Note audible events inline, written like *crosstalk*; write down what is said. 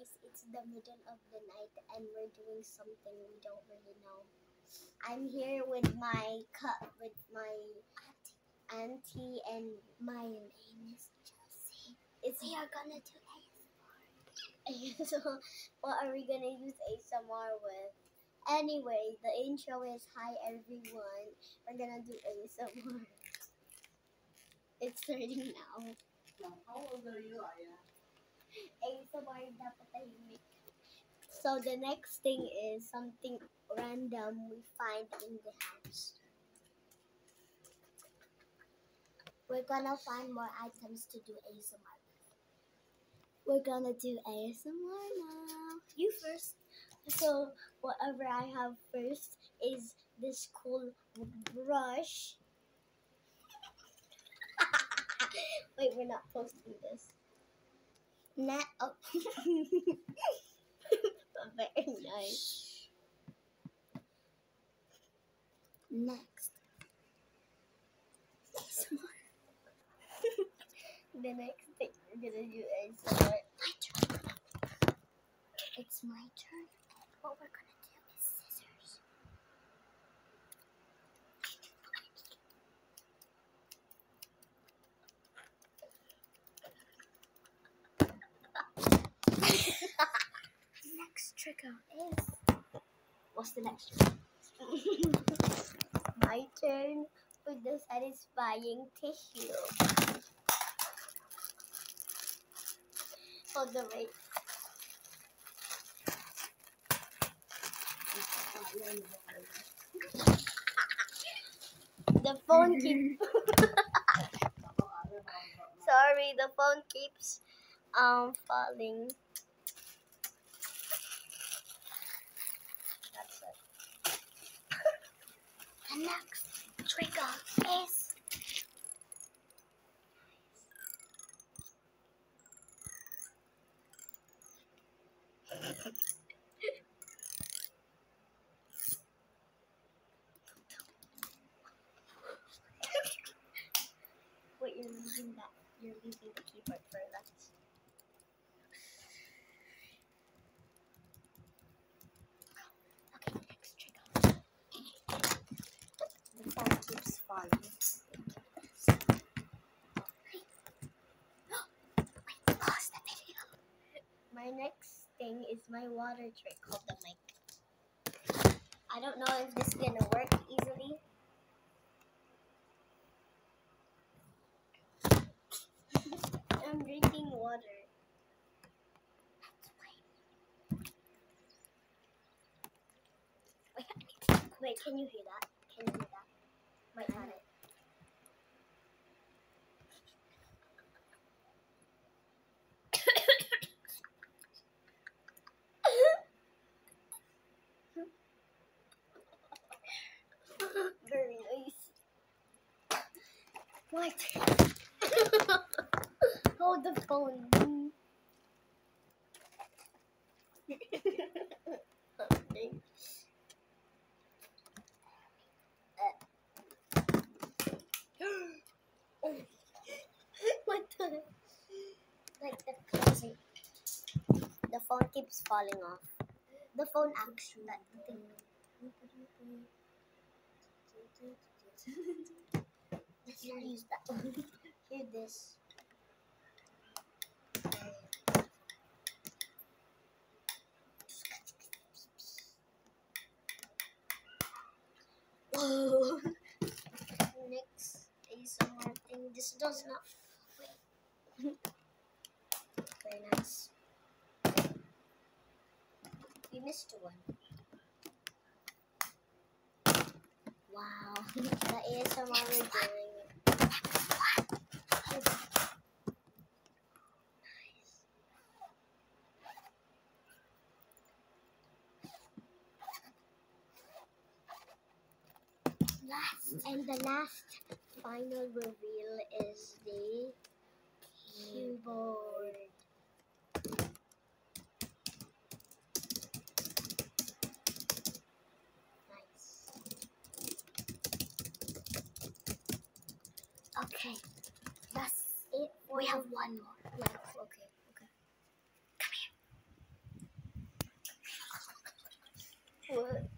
guys, it's the middle of the night and we're doing something we don't really know. I'm here with my cut with my auntie and my name is Chelsea. It's We are gonna do ASMR. *laughs* so what are we gonna use ASMR with? Anyway, the intro is hi everyone. We're gonna do ASMR. It's starting now. How old are you, Aya? ASMR So the next thing is something random we find in the house. We're gonna find more items to do ASMR. We're gonna do ASMR now. You first. So whatever I have first is this cool brush. *laughs* Wait, we're not posting this. Net oh. *laughs* Very nice. Next. *laughs* The next thing we're gonna do is uh, my turn. It's my turn. What we're gonna trigger is What's the next one? *laughs* My turn with the satisfying tissue. Hold the wait. The phone keeps. *laughs* Sorry, the phone keeps um falling. The next trigger is Wait, you're leaving that. You're leaving the keyboard for that. okay. Next trigger. The phone pause the video. My next thing is my water trick called the mic. I don't know if this is gonna work easily. *laughs* I'm drinking water. Wait, can you hear that? Can you hear that? My planet. Very nice. What? *laughs* Hold the phone. *laughs* What the? Like the. The phone keeps falling off. The phone actually. That thing. Let's not use that one. This. Whoa. Next ASMR thing. This does not. Wait. Very nice. We missed one. Wow. *laughs* the ASMR. Last. And the last final reveal is the keyboard. Nice. Okay. We have one more. Like, okay, okay. Come here. What?